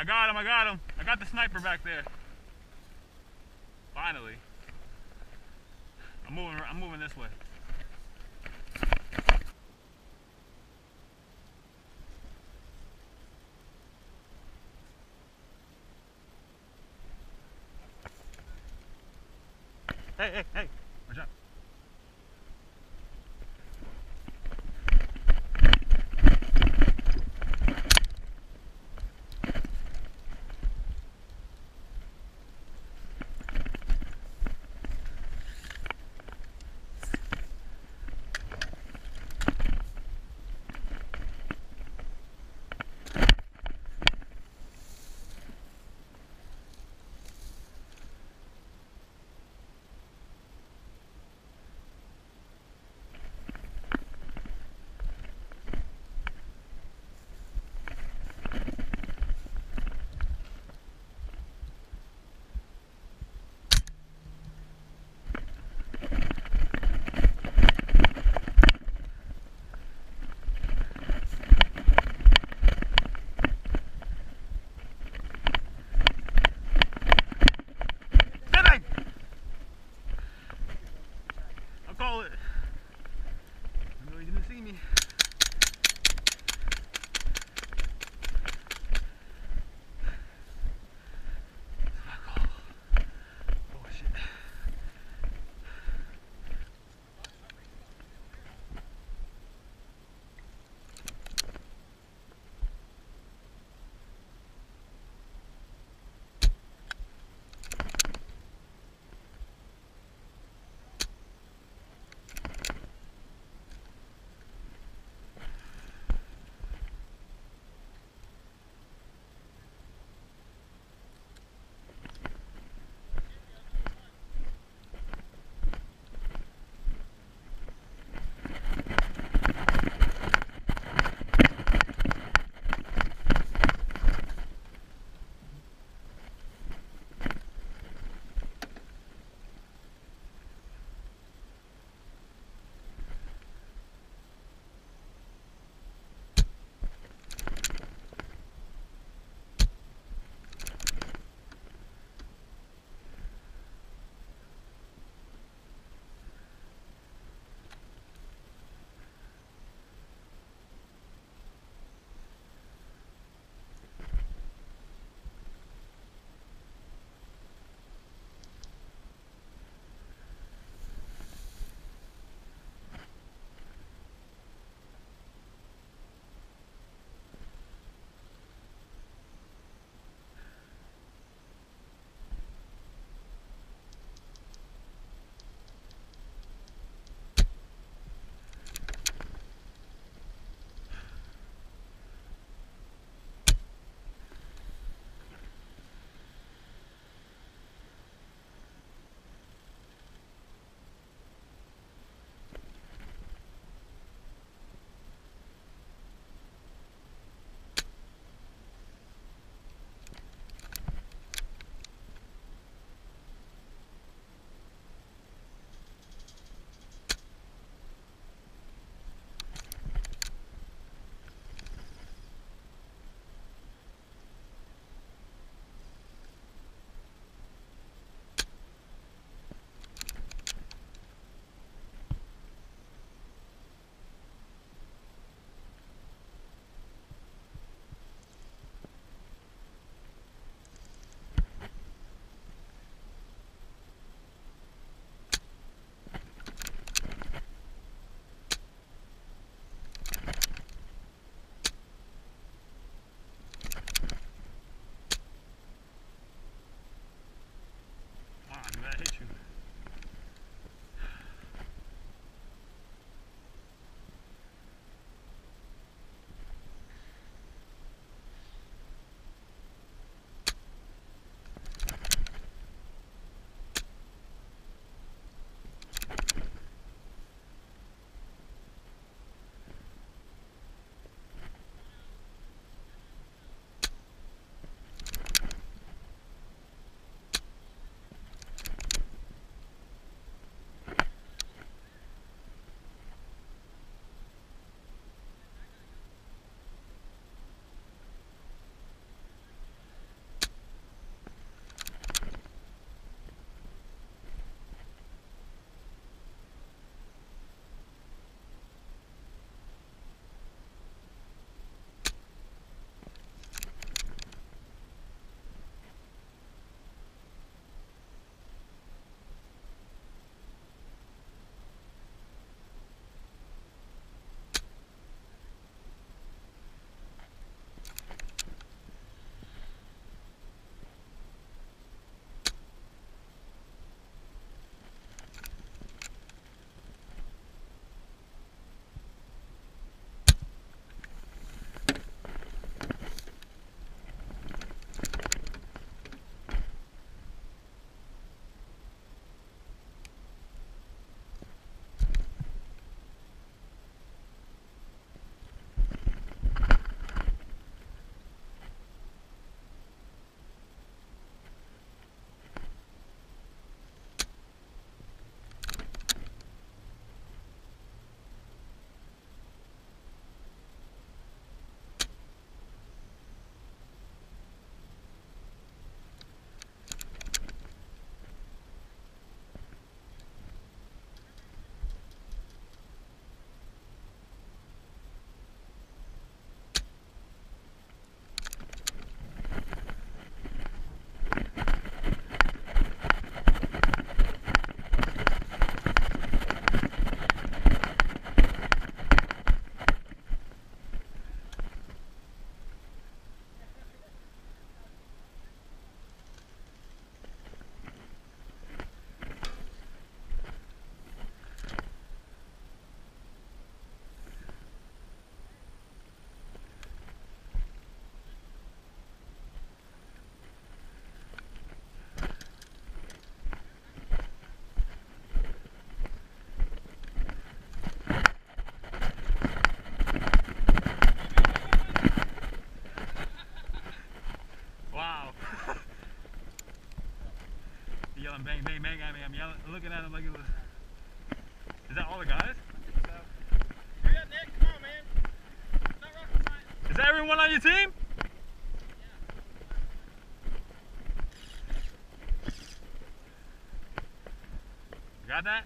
I got him, I got him. I got the sniper back there. Finally. I'm moving I'm moving this way. Hey, hey, hey. I'm bang, bang, bang at me. I'm yelling, looking at him like it was. Is that all the guys? Hurry up, Nick. Come on, man. It's not rocket science. Is that everyone on your team? Got that?